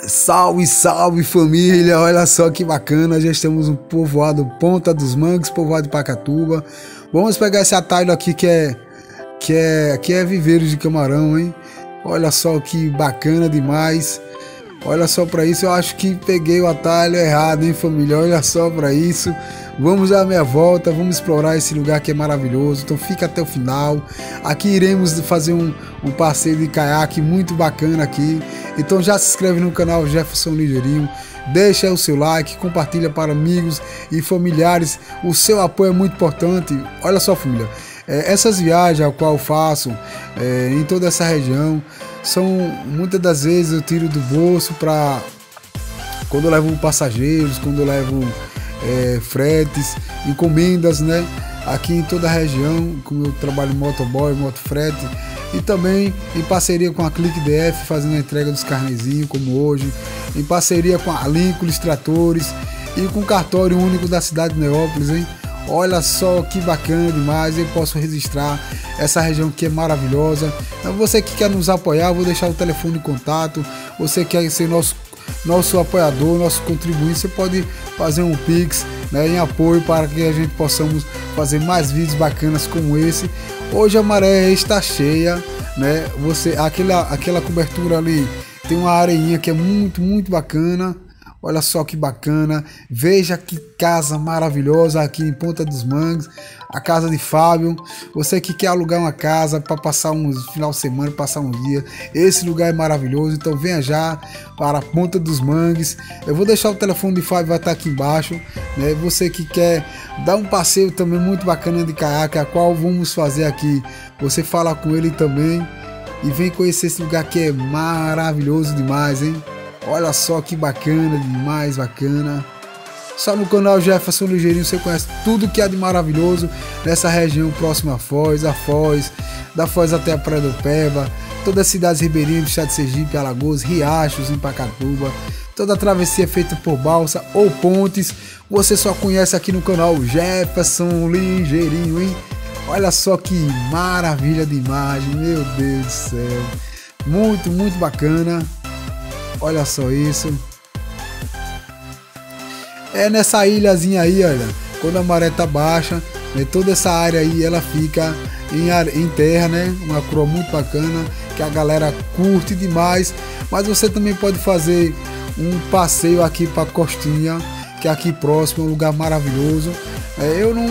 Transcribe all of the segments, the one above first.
Salve, salve família! Olha só que bacana, já estamos no povoado Ponta dos Mangues, povoado de Pacatuba. Vamos pegar esse atalho aqui que é que é que é viveiro de camarão, hein? Olha só que bacana demais. Olha só para isso, eu acho que peguei o atalho errado, hein, família? Olha só para isso. Vamos dar minha volta, vamos explorar esse lugar que é maravilhoso. Então fica até o final. Aqui iremos fazer um, um passeio de caiaque muito bacana aqui. Então já se inscreve no canal Jefferson Ligeirinho. Deixa o seu like, compartilha para amigos e familiares. O seu apoio é muito importante. Olha só, família. É, essas viagens a qual faço é, em toda essa região são muitas das vezes eu tiro do bolso para quando eu levo passageiros, quando eu levo é, fretes, encomendas, né? Aqui em toda a região, como eu trabalho motoboy, motofrete, e também em parceria com a Clique DF, fazendo a entrega dos carnezinhos, como hoje, em parceria com a Lincoln Tratores e com o cartório único da cidade de Neópolis, hein? Olha só que bacana demais, eu posso registrar essa região que é maravilhosa. Então, você que quer nos apoiar, vou deixar o telefone de contato. Você quer ser nosso nosso apoiador, nosso contribuinte, você pode fazer um pix né, em apoio para que a gente possamos fazer mais vídeos bacanas como esse. Hoje a maré está cheia, né? Você aquela aquela cobertura ali tem uma areinha que é muito muito bacana. Olha só que bacana. Veja que casa maravilhosa aqui em Ponta dos Mangues. A casa de Fábio. Você que quer alugar uma casa para passar um final de semana, passar um dia. Esse lugar é maravilhoso. Então venha já para Ponta dos Mangues. Eu vou deixar o telefone de Fábio vai estar aqui embaixo. Né? Você que quer dar um passeio também muito bacana de caiaque, a qual vamos fazer aqui. Você fala com ele também. E vem conhecer esse lugar que é maravilhoso demais, hein? Olha só que bacana, demais bacana. Só no canal Jefferson Ligeirinho você conhece tudo que há de maravilhoso nessa região próxima à Foz, a Foz, da Foz até a Praia do Peba, todas as cidades ribeirinhas do estado de Sergipe, Alagoas, Riachos, em Pacatuba, toda a travessia feita por balsa ou pontes, você só conhece aqui no canal Jefferson Ligeirinho, hein? Olha só que maravilha de imagem, meu Deus do céu. Muito, muito bacana. Olha só isso. É nessa ilhazinha aí, olha. Quando a maré tá baixa, né, toda essa área aí ela fica em, em terra, né? Uma coroa muito bacana que a galera curte demais. Mas você também pode fazer um passeio aqui para Costinha, que é aqui próximo, é um lugar maravilhoso. É, eu não,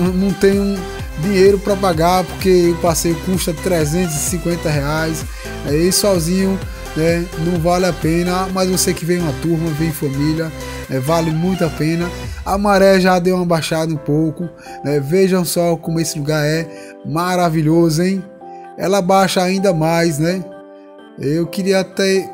não, não tenho dinheiro para pagar porque o passeio custa 350 reais. É, ir sozinho né? Não vale a pena, mas você que vem uma turma, vem família, é, vale muito a pena. A maré já deu uma baixada um pouco, né? Vejam só como esse lugar é maravilhoso, hein? Ela baixa ainda mais, né? Eu queria até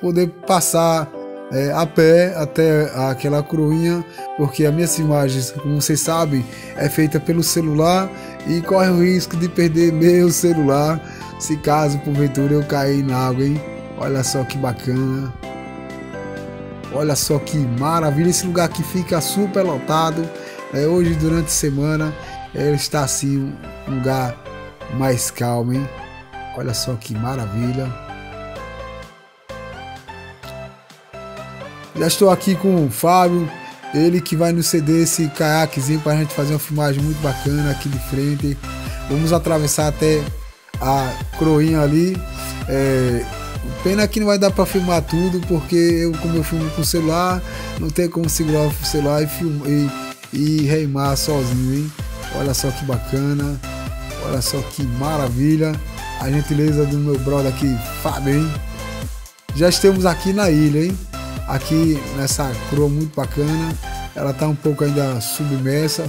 poder passar é, a pé até aquela coroinha, porque as minhas imagens, como vocês sabem, é feita pelo celular e corre o risco de perder meu celular se caso porventura eu cair na água, hein? Olha só que bacana. Olha só que maravilha. Esse lugar aqui fica super lotado. É, hoje, durante a semana, ele está assim, um lugar mais calmo, hein? Olha só que maravilha. Já estou aqui com o Fábio, ele que vai nos ceder esse caiaquezinho para a gente fazer uma filmagem muito bacana aqui de frente. Vamos atravessar até a Croinha ali. É, Pena que não vai dar para filmar tudo, porque eu, como eu filmo com o celular, não tem como segurar o celular e, filmar, e, e reimar sozinho, hein? Olha só que bacana, olha só que maravilha. A gentileza do meu brother aqui, Fábio, hein? Já estamos aqui na ilha, hein? Aqui nessa coroa muito bacana. Ela tá um pouco ainda submersa.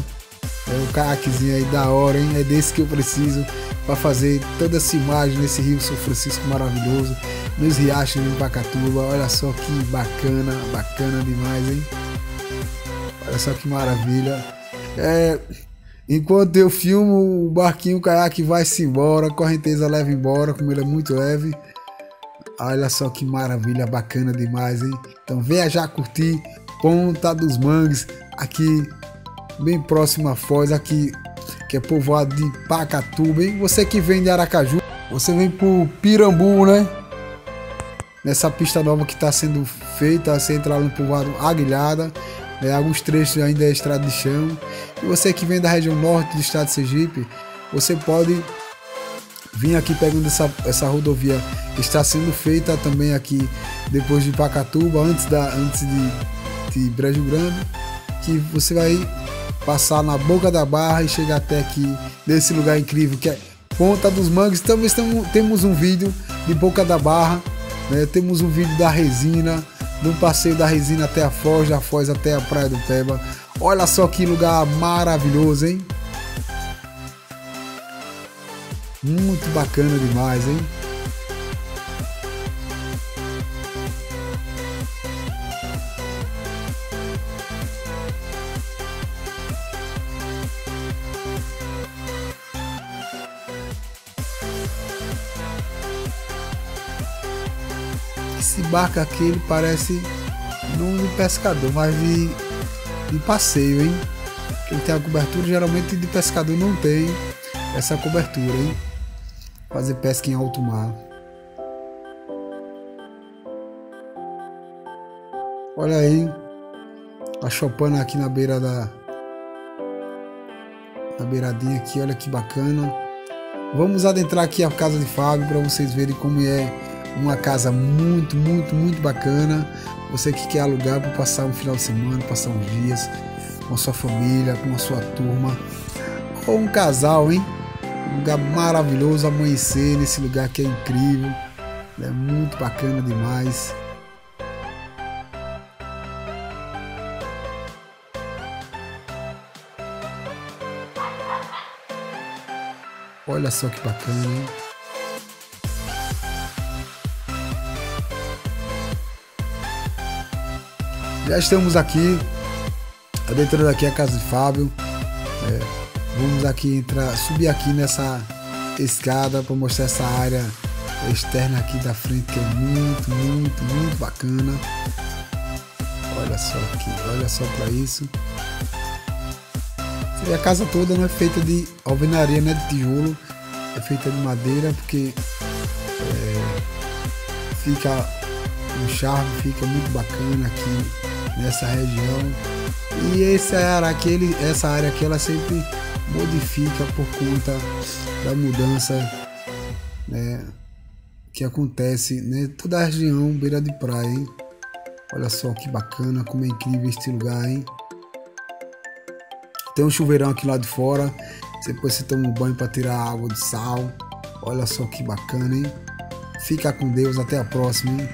É um caiaquezinho aí da hora, hein? É desse que eu preciso para fazer toda essa imagem nesse Rio São Francisco maravilhoso nos riachos de Pacatuba. Olha só que bacana, bacana demais, hein? Olha só que maravilha. É, enquanto eu filmo, o barquinho, o caiaque vai-se embora, a correnteza leva embora, como ele é muito leve. Olha só que maravilha, bacana demais, hein? Então venha já curtir Ponta dos Mangues, aqui bem próximo à Foz, aqui que é povoado de Pacatuba, hein? Você que vem de Aracaju, você vem por Pirambu, né? nessa pista nova que está sendo feita, você entra lá no povoado Aguilhada, né, alguns trechos ainda é estrada de chão. E você que vem da região norte do estado de Sergipe, você pode vir aqui pegando essa, essa rodovia que está sendo feita também aqui depois de Pacatuba, antes, da, antes de, de Brejo Grande, que você vai passar na boca da barra e chegar até aqui nesse lugar incrível que é Ponta dos Mangues. Também estamos, temos um vídeo de Boca da Barra, né? temos um vídeo da resina, do passeio da resina até a Foz, da Foz até a Praia do Peba. Olha só que lugar maravilhoso, hein? Muito bacana demais, hein? Esse barco aqui ele parece não de pescador, mas de, de passeio, hein? Ele tem a cobertura, geralmente de pescador não tem essa cobertura, hein? fazer pesca em alto mar. Olha aí, a chopana aqui na beira da na beiradinha aqui, olha que bacana. Vamos adentrar aqui a casa de Fábio para vocês verem como é uma casa muito, muito, muito bacana. Você que quer alugar para passar um final de semana, passar uns dias com a sua família, com a sua turma, ou um casal, hein? Um lugar maravilhoso, amanhecer nesse lugar que é incrível, é muito bacana demais. Olha só que bacana, hein? Já estamos aqui, adentrando aqui a casa de Fábio. É, Vamos aqui entrar, subir aqui nessa escada para mostrar essa área externa aqui da frente que é muito, muito, muito bacana. Olha só aqui, olha só para isso. E a casa toda não é feita de alvenaria, né, de tijolo, é feita de madeira porque é, fica um charme, fica muito bacana aqui nessa região. E essa área aqui, essa área aqui, ela sempre modifica por conta da mudança né, que acontece né, toda a região beira de praia. Hein? Olha só que bacana, como é incrível este lugar. Hein? Tem um chuveirão aqui lá de fora. Depois você toma um banho para tirar água de sal. Olha só que bacana, hein? Fica com Deus, até a próxima, hein?